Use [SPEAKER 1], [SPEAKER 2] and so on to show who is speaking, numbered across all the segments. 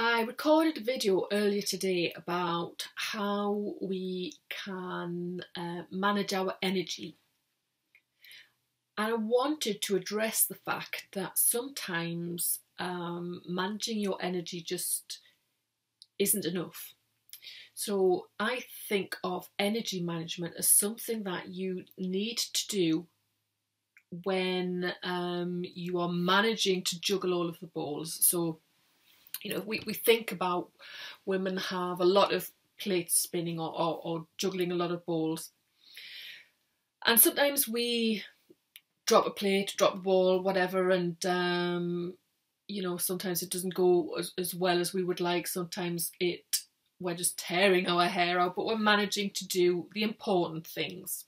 [SPEAKER 1] I recorded a video earlier today about how we can uh, manage our energy. And I wanted to address the fact that sometimes um, managing your energy just isn't enough. So I think of energy management as something that you need to do when um, you are managing to juggle all of the balls. So you know, we, we think about women have a lot of plates spinning or, or, or juggling a lot of balls. And sometimes we drop a plate, drop a ball, whatever, and um, you know, sometimes it doesn't go as, as well as we would like. Sometimes it we're just tearing our hair out, but we're managing to do the important things.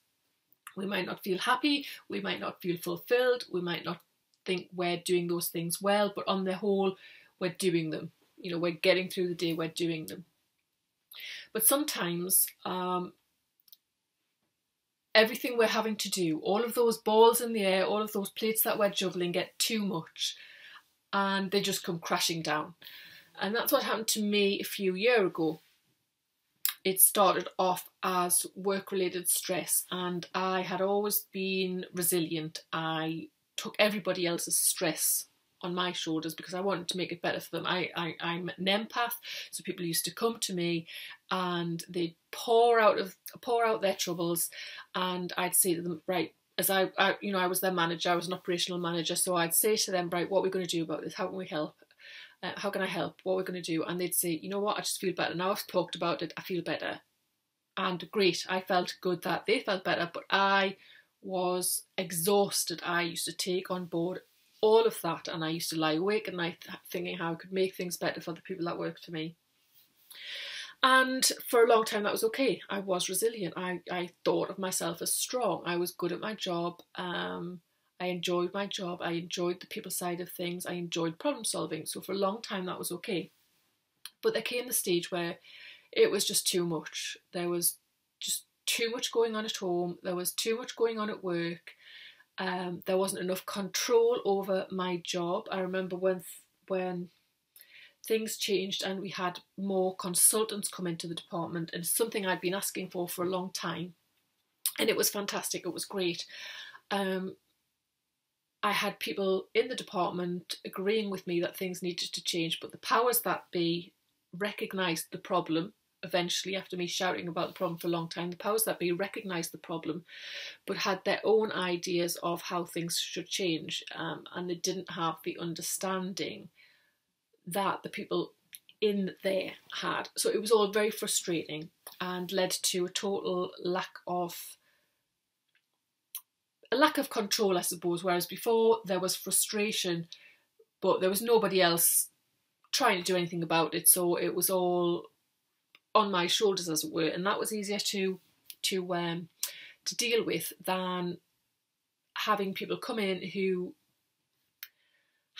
[SPEAKER 1] We might not feel happy, we might not feel fulfilled, we might not think we're doing those things well, but on the whole, we're doing them. You know, we're getting through the day, we're doing them. But sometimes um, everything we're having to do, all of those balls in the air, all of those plates that we're juggling get too much and they just come crashing down. And that's what happened to me a few years ago. It started off as work related stress, and I had always been resilient. I took everybody else's stress on my shoulders because I wanted to make it better for them. I, I I'm an empath, so people used to come to me and they'd pour out of pour out their troubles, and I'd say to them, right, as I, I you know I was their manager, I was an operational manager, so I'd say to them, right, what are we going to do about this? How can we help? Uh, how can I help? What are we going to do? And they'd say, you know what, I just feel better now. I've talked about it. I feel better, and great. I felt good that they felt better, but I was exhausted. I used to take on board all of that, and I used to lie awake at night thinking how I could make things better for the people that worked for me. And for a long time, that was okay. I was resilient. I, I thought of myself as strong. I was good at my job. Um, I enjoyed my job. I enjoyed the people side of things. I enjoyed problem solving. So for a long time, that was okay. But there came the stage where it was just too much. There was just too much going on at home. There was too much going on at work. Um, there wasn't enough control over my job. I remember when when things changed and we had more consultants come into the department, and something I'd been asking for for a long time, and it was fantastic. It was great. Um, I had people in the department agreeing with me that things needed to change, but the powers that be recognised the problem eventually, after me shouting about the problem for a long time, the powers that be recognised the problem, but had their own ideas of how things should change, um, and they didn't have the understanding that the people in there had. So it was all very frustrating and led to a total lack of a lack of control, I suppose. Whereas before there was frustration, but there was nobody else trying to do anything about it. So it was all on my shoulders, as it were, and that was easier to to um, to deal with than having people come in who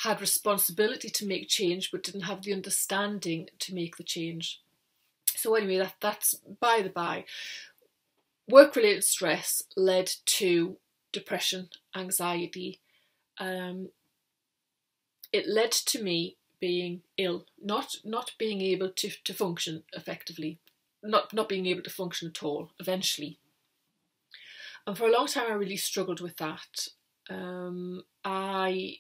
[SPEAKER 1] had responsibility to make change but didn't have the understanding to make the change. So anyway, that that's by the by. Work related stress led to depression, anxiety. Um, it led to me being ill, not not being able to, to function effectively, not not being able to function at all. Eventually, and for a long time, I really struggled with that. Um, I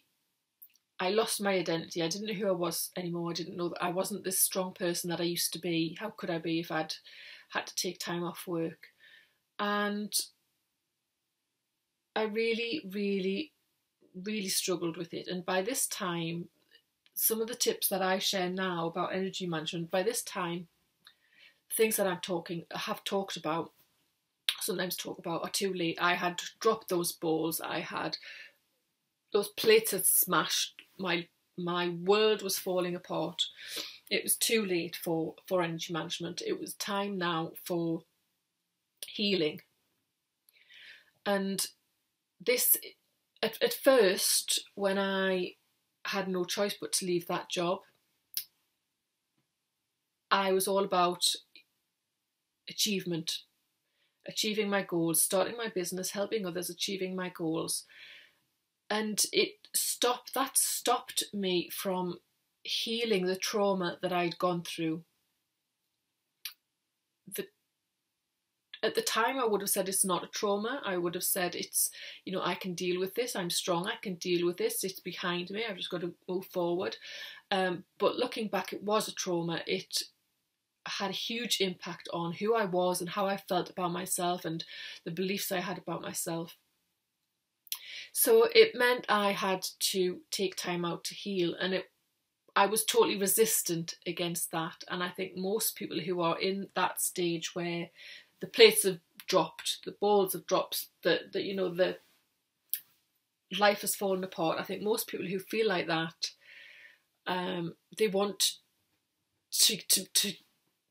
[SPEAKER 1] I lost my identity. I didn't know who I was anymore. I didn't know that I wasn't this strong person that I used to be. How could I be if I'd had to take time off work? And I really, really, really struggled with it. And by this time, some of the tips that I share now about energy management, by this time, things that I'm talking have talked about, sometimes talk about are too late. I had dropped those balls. I had those plates had smashed. My my world was falling apart. It was too late for for energy management. It was time now for healing. And this at, at first when I had no choice but to leave that job. I was all about achievement, achieving my goals, starting my business, helping others, achieving my goals. And it stopped, that stopped me from healing the trauma that I'd gone through. The at the time I would have said it's not a trauma. I would have said it's, you know, I can deal with this. I'm strong. I can deal with this. It's behind me. I've just got to move forward. Um, but looking back, it was a trauma. It had a huge impact on who I was and how I felt about myself and the beliefs I had about myself. So it meant I had to take time out to heal, and it I was totally resistant against that. And I think most people who are in that stage where the plates have dropped, the balls have dropped, that that you know the life has fallen apart. I think most people who feel like that, um, they want to, to to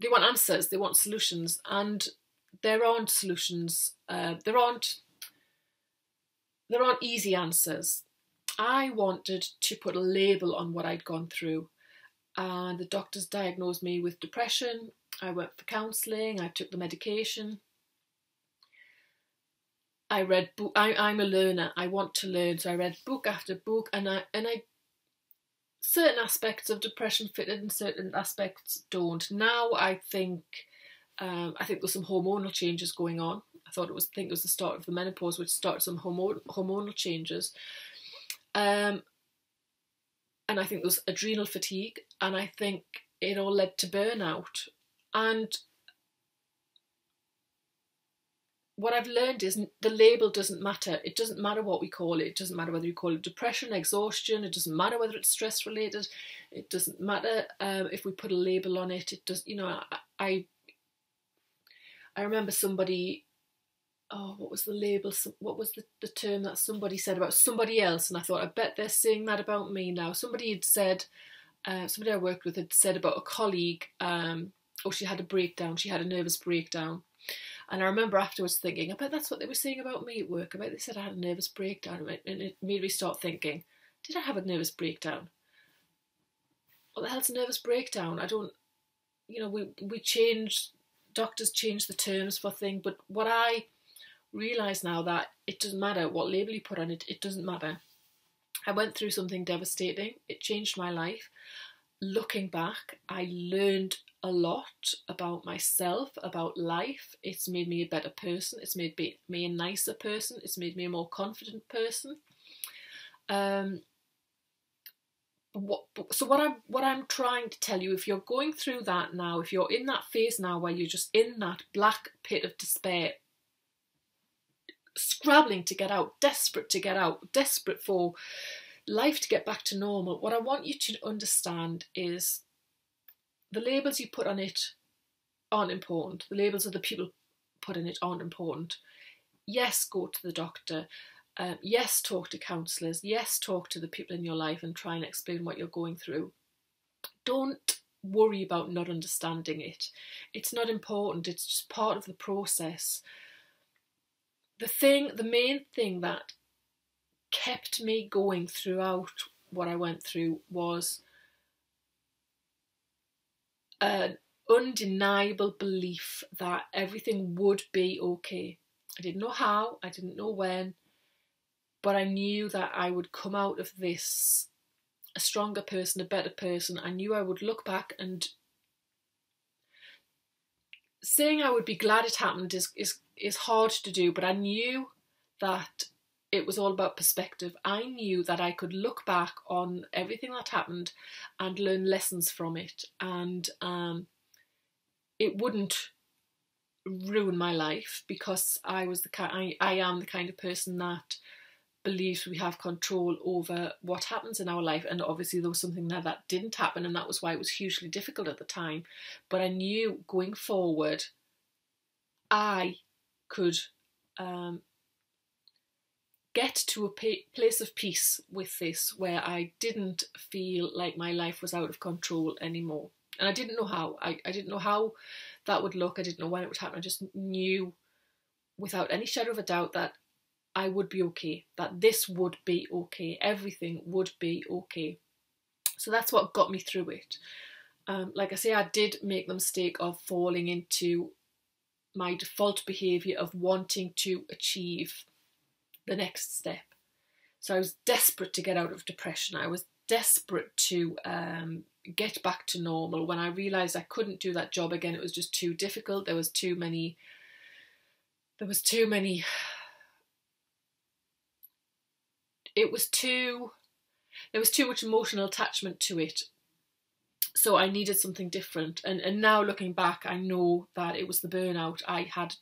[SPEAKER 1] they want answers, they want solutions, and there aren't solutions. Uh, there aren't there aren't easy answers. I wanted to put a label on what I'd gone through, and the doctors diagnosed me with depression I went for counselling, I took the medication. I read book. I, I'm a learner. I want to learn, so I read book after book, and I and I certain aspects of depression fitted and certain aspects don't. Now I think um, I think there's some hormonal changes going on. I thought it was I think it was the start of the menopause, which started some hormonal changes. Um, and I think there's adrenal fatigue, and I think it all led to burnout. And what I've learned is the label doesn't matter. It doesn't matter what we call it. It doesn't matter whether you call it depression, exhaustion. It doesn't matter whether it's stress related. It doesn't matter um, if we put a label on it. It does. You know, I I remember somebody. Oh, what was the label? What was the, the term that somebody said about somebody else? And I thought, I bet they're saying that about me now. Somebody had said, uh, somebody I worked with had said about a colleague. Um, oh, she had a breakdown, she had a nervous breakdown. And I remember afterwards thinking, I bet that's what they were saying about me at work. I bet they said I had a nervous breakdown. And it made me start thinking, did I have a nervous breakdown? What the hell's a nervous breakdown? I don't, you know, we, we change, doctors change the terms for things, but what I realise now that it doesn't matter what label you put on it, it doesn't matter. I went through something devastating. It changed my life. Looking back, I learned a lot about myself, about life. It's made me a better person. It's made me a nicer person. It's made me a more confident person. Um, what, so what I'm what I'm trying to tell you, if you're going through that now, if you're in that phase now where you're just in that black pit of despair, scrabbling to get out, desperate to get out, desperate for life to get back to normal, what I want you to understand is the labels you put on it aren't important. The labels of the people put in it aren't important. Yes, go to the doctor. Uh, yes, talk to counsellors. Yes, talk to the people in your life and try and explain what you're going through. Don't worry about not understanding it. It's not important, it's just part of the process. The thing, the main thing that kept me going throughout what I went through was an undeniable belief that everything would be okay. I didn't know how, I didn't know when, but I knew that I would come out of this a stronger person, a better person. I knew I would look back and saying I would be glad it happened is is is hard to do, but I knew that it was all about perspective. I knew that I could look back on everything that happened and learn lessons from it, and um, it wouldn't ruin my life because I was the kind. I, I am the kind of person that believes we have control over what happens in our life and obviously there was something there that didn't happen and that was why it was hugely difficult at the time but i knew going forward i could um, get to a place of peace with this where I didn't feel like my life was out of control anymore. And I didn't know how. I, I didn't know how that would look. I didn't know when it would happen. I just knew without any shadow of a doubt that I would be okay, that this would be okay, everything would be okay. So that's what got me through it. Um, like I say, I did make the mistake of falling into my default behaviour of wanting to achieve the next step. So I was desperate to get out of depression. I was desperate to um, get back to normal. When I realised I couldn't do that job again, it was just too difficult. There was too many. There was too many. It was too. There was too much emotional attachment to it. So I needed something different. And and now looking back, I know that it was the burnout. I had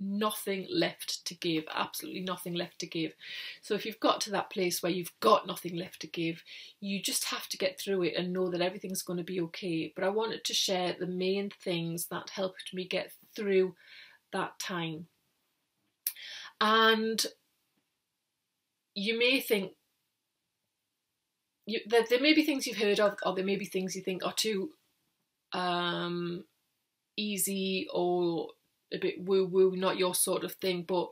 [SPEAKER 1] nothing left to give, absolutely nothing left to give. So if you've got to that place where you've got nothing left to give, you just have to get through it and know that everything's going to be okay. But I wanted to share the main things that helped me get through that time. And you may think, you, there, there may be things you've heard of, or there may be things you think are too um, easy or a bit woo woo, not your sort of thing, but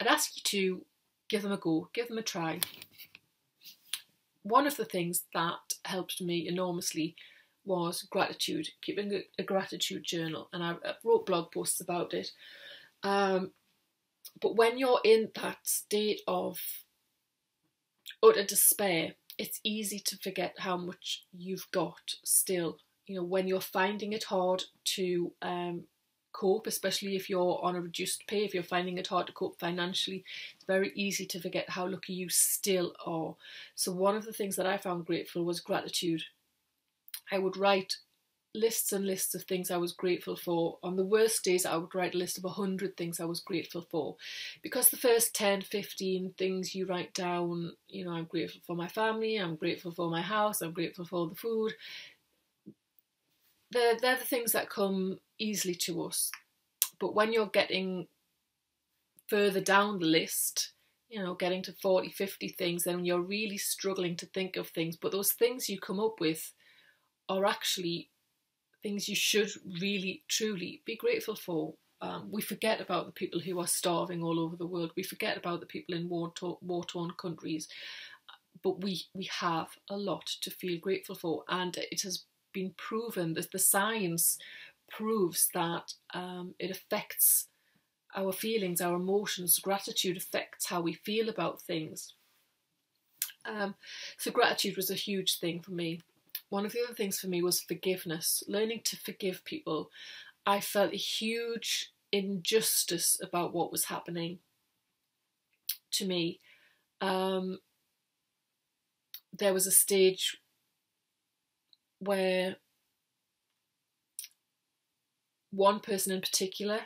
[SPEAKER 1] I'd ask you to give them a go, give them a try. One of the things that helped me enormously was gratitude, keeping a, a gratitude journal, and I, I, wrote blog posts about it. Um, but when you're in that state of utter despair, it's easy to forget how much you've got still. You know, when you're finding it hard to um, cope, especially if you're on a reduced pay, if you're finding it hard to cope financially, it's very easy to forget how lucky you still are. So, one of the things that I found grateful was gratitude. I would write lists and lists of things I was grateful for. On the worst days, I would write a list of 100 things I was grateful for. Because the first 10, 15 things you write down, you know, I'm grateful for my family, I'm grateful for my house, I'm grateful for the food. They're, they're the things that come easily to us. But when you're getting further down the list, you know, getting to 40, 50 things, then you're really struggling to think of things. But those things you come up with are actually things you should really, truly be grateful for. Um, we forget about the people who are starving all over the world. We forget about the people in war war-torn countries. But we, we have a lot to feel grateful for. And it has been proven that the science proves that um, it affects our feelings, our emotions. Gratitude affects how we feel about things. Um, so, gratitude was a huge thing for me. One of the other things for me was forgiveness, learning to forgive people. I felt a huge injustice about what was happening to me. Um, there was a stage where one person in particular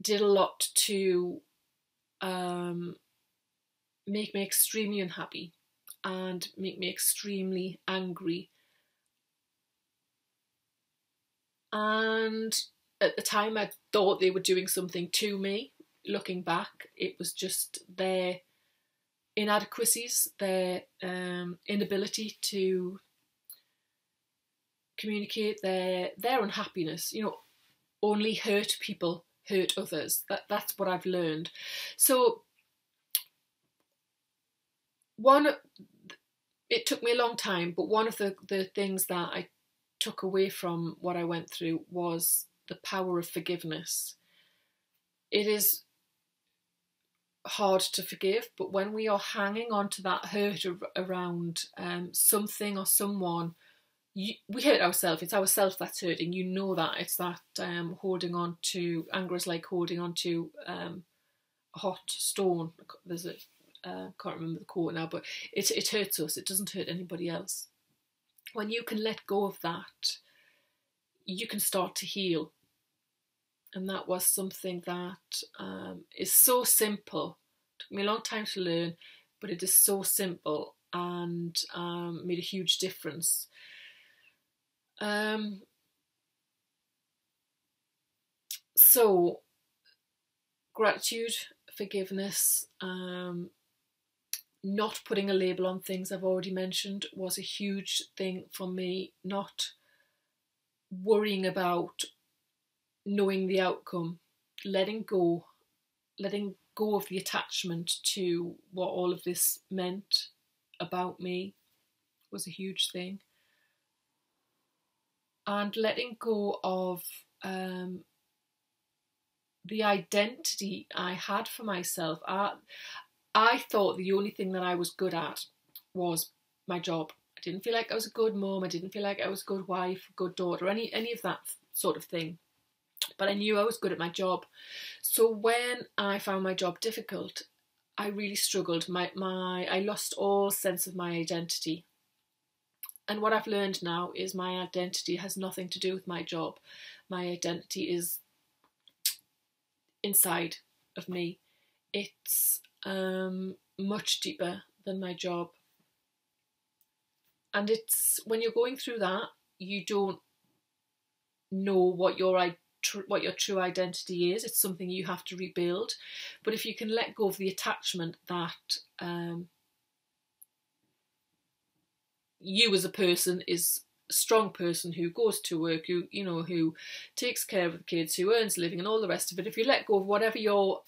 [SPEAKER 1] did a lot to um, make me extremely unhappy and make me extremely angry. And at the time, I thought they were doing something to me. Looking back, it was just their inadequacies, their um, inability to communicate their their unhappiness. You know, only hurt people hurt others. That that's what I've learned. So one it took me a long time, but one of the, the things that I took away from what I went through was the power of forgiveness. It is hard to forgive, but when we are hanging on to that hurt around um, something or someone you, we hurt ourselves. It's ourselves that's hurting. You know that. It's that um, holding on to anger is like holding on to um, a hot stone. There's a uh, can't remember the quote now, but it it hurts us. It doesn't hurt anybody else. When you can let go of that, you can start to heal. And that was something that um, is so simple. It took me a long time to learn, but it is so simple and um, made a huge difference. Um, so, gratitude, forgiveness, um, not putting a label on things I've already mentioned was a huge thing for me. Not worrying about knowing the outcome, letting go, letting go of the attachment to what all of this meant about me was a huge thing and letting go of um, the identity I had for myself. I, I thought the only thing that I was good at was my job. I didn't feel like I was a good mom. I didn't feel like I was a good wife, good daughter, any any of that sort of thing. But I knew I was good at my job. So when I found my job difficult, I really struggled. My my I lost all sense of my identity. And what I've learned now is my identity has nothing to do with my job. My identity is inside of me. It's um, much deeper than my job. And it's when you're going through that, you don't know what your what your true identity is. It's something you have to rebuild. But if you can let go of the attachment that um, you as a person is a strong person who goes to work, who you know, who takes care of the kids, who earns a living, and all the rest of it. If you let go of whatever your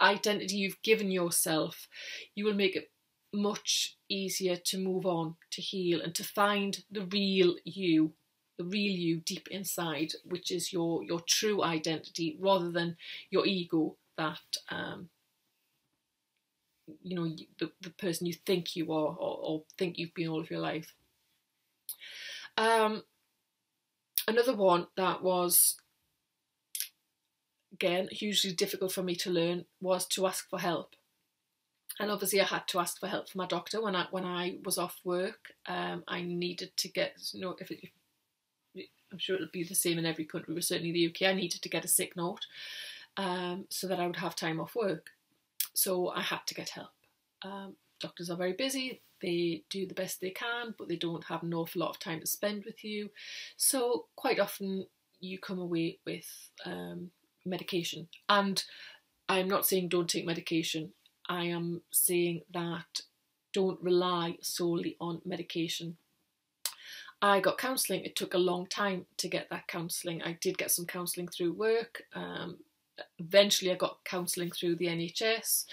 [SPEAKER 1] identity you've given yourself, you will make it much easier to move on, to heal, and to find the real you, the real you deep inside, which is your your true identity, rather than your ego that um, you know the, the person you think you are or, or think you've been all of your life. Um, another one that was again hugely difficult for me to learn was to ask for help and obviously I had to ask for help from my doctor when I when I was off work. Um, I needed to get you know if, it, if I'm sure it'll be the same in every country, but certainly the UK, I needed to get a sick note um, so that I would have time off work. So I had to get help. Um, doctors are very busy. They do the best they can, but they don't have an awful lot of time to spend with you. So quite often you come away with um, medication. And I'm not saying don't take medication. I am saying that don't rely solely on medication. I got counselling. It took a long time to get that counselling. I did get some counselling through work. Um, eventually, I got counselling through the NHS.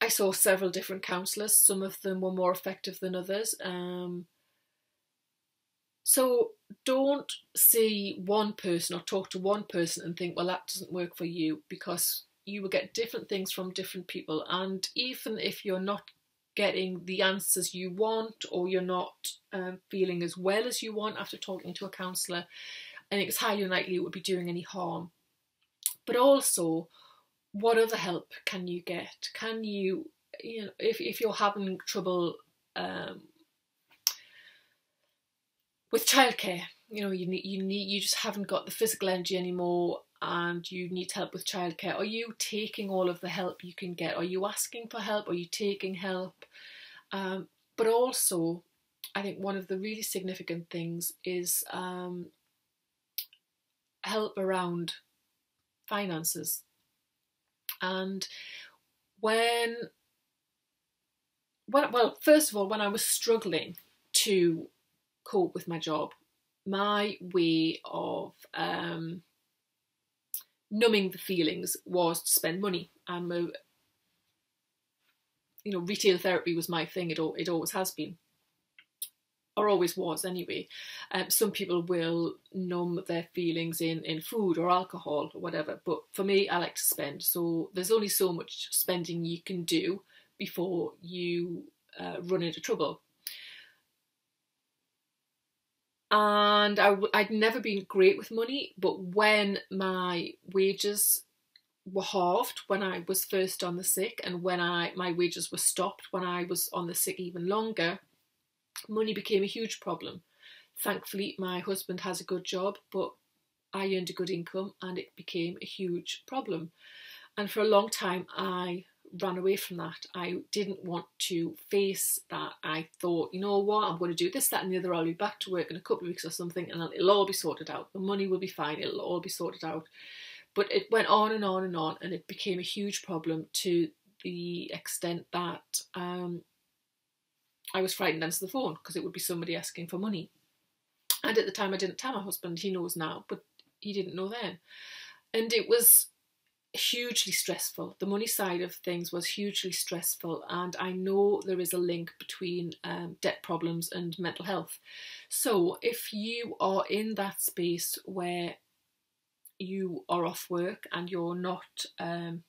[SPEAKER 1] I saw several different counsellors. Some of them were more effective than others. Um, so don't see one person or talk to one person and think, well, that doesn't work for you because you will get different things from different people. And even if you're not getting the answers you want or you're not um, feeling as well as you want after talking to a counsellor, and it's highly unlikely it would be doing any harm. But also, what other help can you get? Can you, you know, if, if you're having trouble um, with childcare, you know, you need you need you just haven't got the physical energy anymore and you need help with childcare. Are you taking all of the help you can get? Are you asking for help? Are you taking help? Um, but also, I think one of the really significant things is um, help around finances. And when, when, well, first of all, when I was struggling to cope with my job. My way of um, numbing the feelings was to spend money. And you know, retail therapy was my thing. It all, it always has been, or always was anyway. Um, some people will numb their feelings in in food or alcohol or whatever. But for me, I like to spend. So there's only so much spending you can do before you uh, run into trouble. And I, I'd never been great with money, but when my wages were halved when I was first on the sick, and when I my wages were stopped when I was on the sick even longer, money became a huge problem. Thankfully, my husband has a good job, but I earned a good income, and it became a huge problem. And for a long time, I ran away from that. I didn't want to face that. I thought, you know what, I'm going to do this, that, and the other. I'll be back to work in a couple of weeks or something, and it'll all be sorted out. The money will be fine, it'll all be sorted out. But it went on and on and on, and it became a huge problem to the extent that um, I was frightened to answer the phone because it would be somebody asking for money. And at the time, I didn't tell my husband, he knows now, but he didn't know then. And it was hugely stressful. The money side of things was hugely stressful, and I know there is a link between um, debt problems and mental health. So, if you are in that space where you are off work and you're not um,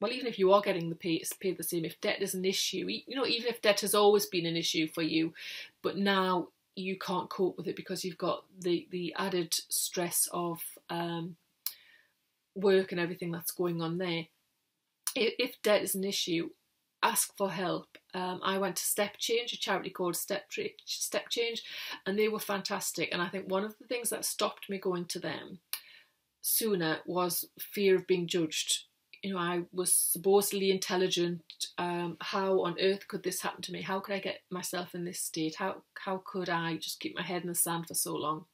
[SPEAKER 1] well, even if you are getting the pay paid the same, if debt is an issue, you know, even if debt has always been an issue for you, but now you can't cope with it because you've got the the added stress of um, work and everything that's going on there. If, debt is an issue, ask for help. Um, I went to Step Change, a charity called Step Step Change, and they were fantastic. And I think one of the things that stopped me going to them sooner was fear of being judged. You know, I was supposedly intelligent. Um, how on earth could this happen to me? How could I get myself in this state? How how could I just keep my head in the sand for so long?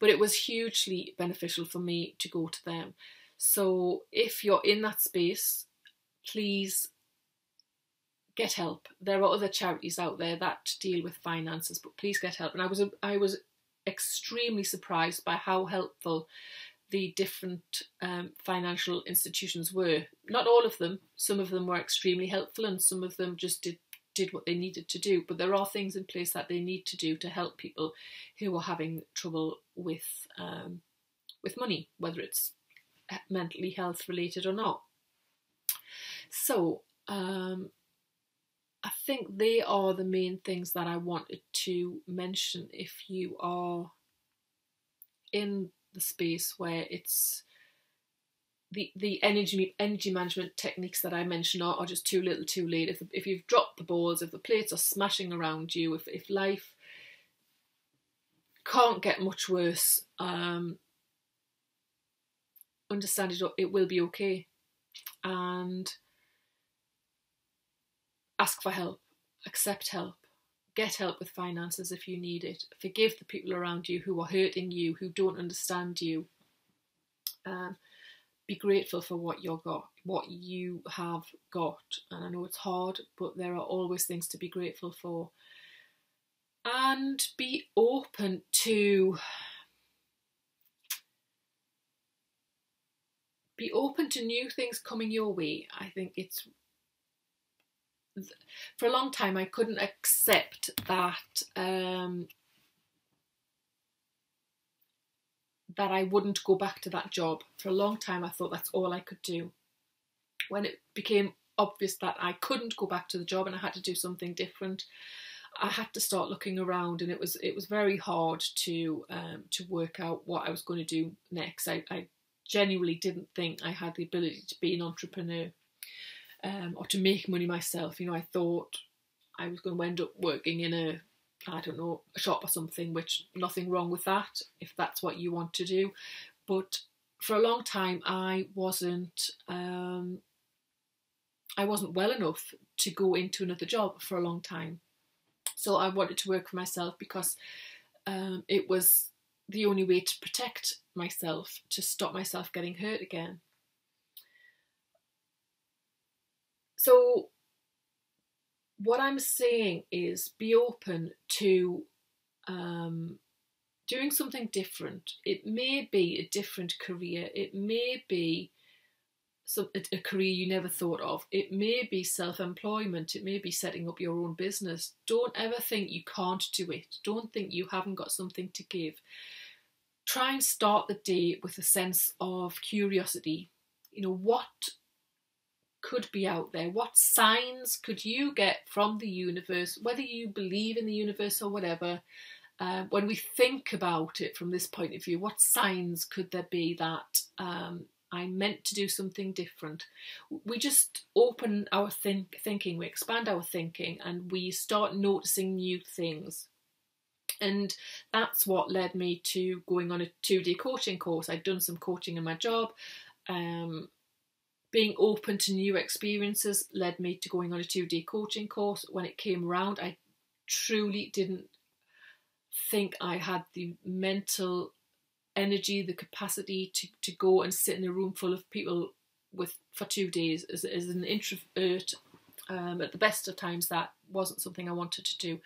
[SPEAKER 1] But it was hugely beneficial for me to go to them. So if you're in that space, please get help. There are other charities out there that deal with finances, but please get help. And I was I was extremely surprised by how helpful the different um, financial institutions were. Not all of them. Some of them were extremely helpful, and some of them just did did what they needed to do. But there are things in place that they need to do to help people who are having trouble with um, with money, whether it's mentally health related or not. So um, I think they are the main things that I wanted to mention if you are in the space where it's the the energy energy management techniques that I mentioned are, are just too little too late. If if you've dropped the balls, if the plates are smashing around you, if if life can't get much worse, um, understand it it will be okay, and ask for help, accept help, get help with finances if you need it, forgive the people around you who are hurting you, who don't understand you. Um, be grateful for what you got, what you have got. And I know it's hard, but there are always things to be grateful for. And be open to be open to new things coming your way. I think it's for a long time I couldn't accept that um, that I wouldn't go back to that job. For a long time I thought that's all I could do. When it became obvious that I couldn't go back to the job and I had to do something different, I had to start looking around, and it was it was very hard to um, to work out what I was going to do next. I, I genuinely didn't think I had the ability to be an entrepreneur um, or to make money myself. You know, I thought I was going to end up working in a, I don't know, a shop or something, which nothing wrong with that if that's what you want to do. But for a long time, I wasn't, um, I wasn't well enough to go into another job for a long time. So I wanted to work for myself because um, it was the only way to protect myself, to stop myself getting hurt again. So, what I'm saying is be open to um, doing something different. It may be a different career, it may be some, a, career you never thought of, it may be self employment, it may be setting up your own business. Don't ever think you can't do it, don't think you haven't got something to give. Try and start the day with a sense of curiosity. You know, what could be out there? What signs could you get from the universe, whether you believe in the universe or whatever? Uh, when we think about it from this point of view, what signs could there be that um, I meant to do something different? We just open our think- thinking, we expand our thinking, and we start noticing new things. And that's what led me to going on a two day coaching course. I'd done some coaching in my job. Um, being open to new experiences led me to going on a two day coaching course. When it came around, I truly didn't think I had the mental energy, the capacity to, to go and sit in a room full of people with for two days as, as an introvert. Um, at the best of times, that wasn't something I wanted to do,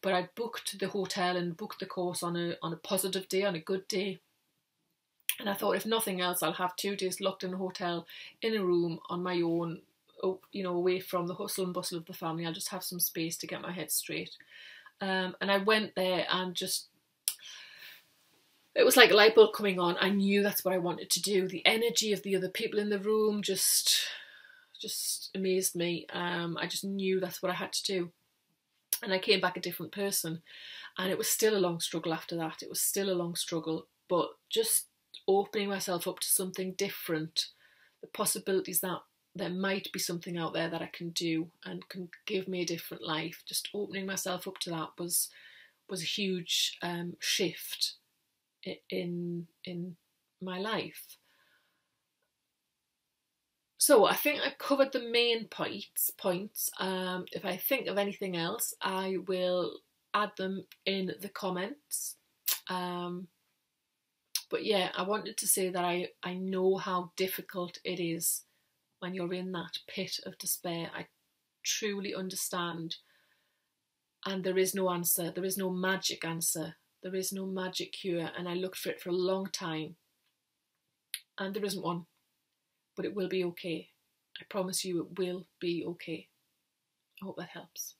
[SPEAKER 1] but I booked the hotel and booked the course on a on a positive day, on a good day, and I thought, if nothing else, I'll have two days locked in a hotel in a room on my own, you know, away from the hustle and bustle of the family. I'll just have some space to get my head straight. Um, and I went there and just it was like a light bulb coming on. I knew that's what I wanted to do. The energy of the other people in the room just just amazed me. Um, I just knew that's what I had to do. And I came back a different person. And it was still a long struggle after that. It was still a long struggle. But just opening myself up to something different, the possibilities that there might be something out there that I can do and can give me a different life. Just opening myself up to that was was a huge um, shift in in my life. So I think I've covered the main points. Points. Um, if I think of anything else, I will add them in the comments. Um, but yeah, I wanted to say that I, I know how difficult it is when you're in that pit of despair. I truly understand. And there is no answer, there is no magic answer, there is no magic cure. And I looked for it for a long time. And there isn't one. But it will be okay. I promise you it will be okay. I hope that helps.